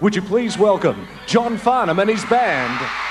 would you please welcome John Farnham and his band?